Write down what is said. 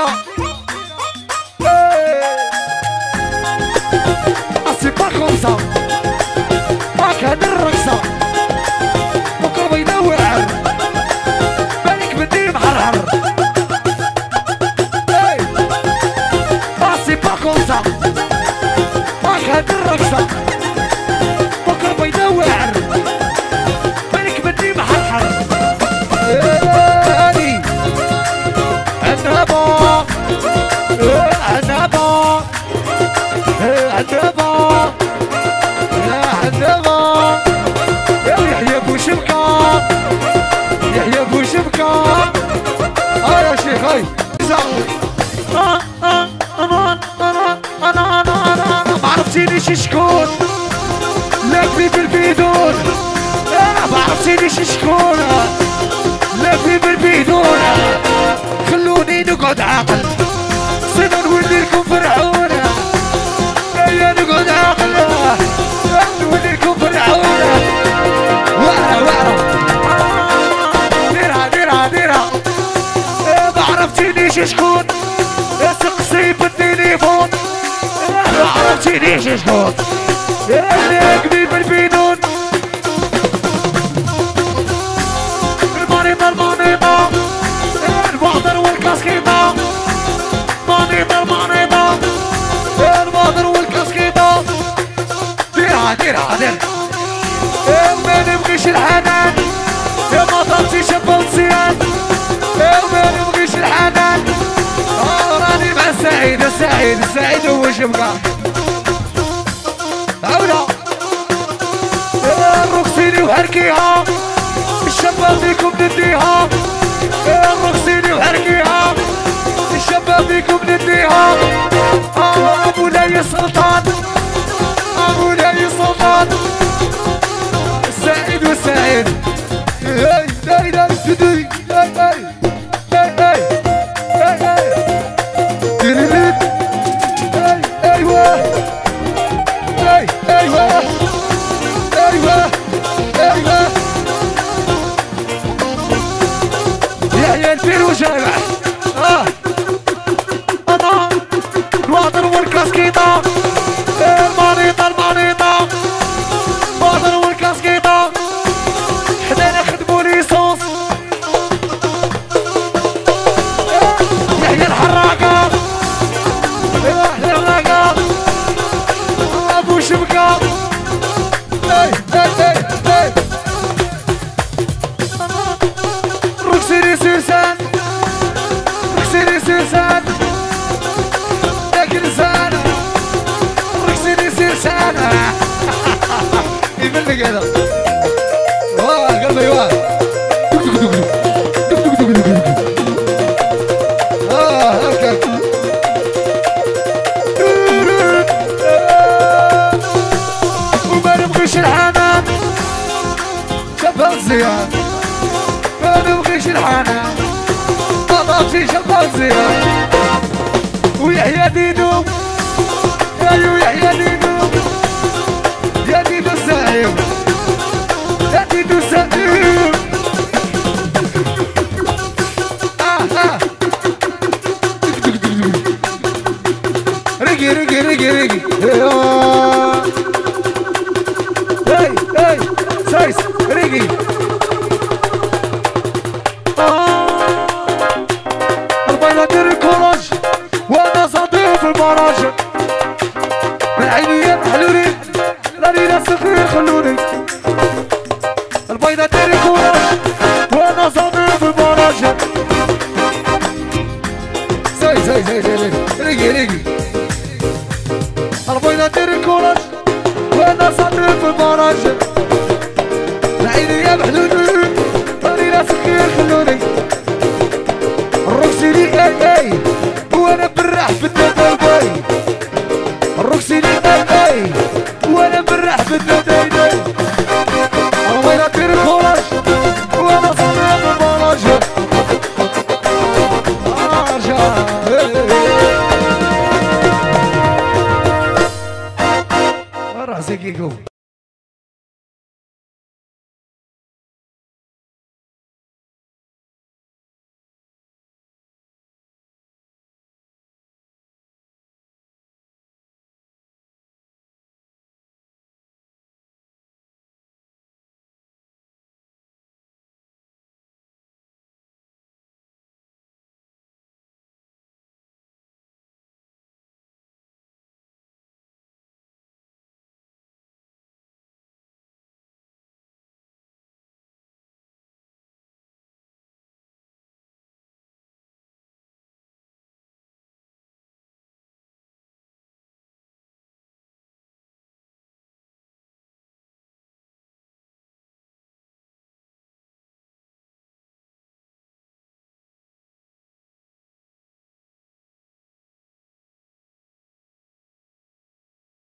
Mira. Hey. Ah, Así pa' cosa. Pa' que شيخ هاي أنا أنا أنا أنا أنا ما عرفتينيش شكون؟ لا في البيدون أنا ما عرفتينيش شكون. عرفتينيش شكون سقسي بالتليفون ما عرفتينيش شكون اللي بالبيدون المريضة المريضة البودر والكاسكيطة مريضة المريضة البودر والكاسكيطة ديرها ديرها ديرها. ما نبغيش الحنان. يا ما طلبتي السعيد السعيد السعيد هو شبقة عودة الروكسيني وحركيها. الشباب فيكم نديها الروكسيني وحركيها. الشباب فيكم نديها آه، أبو لي سلطان. والكاسكيطة لك هذا واه قلبي واه آه زيان ما نبغيش الحنان ما طابشي شباب زيان ويحيى ديدو ايو يحيى ديدو يا ديدو الزعيم صديق المراجع من عيني يحلوني راني ناس صغير خلوني الروكسيني أي أي وأنا برح في الدبابي الروكسيني أي أي وأنا برح في الدبابي وين اطير الخراج وأنا بالبراج راسك يقوم.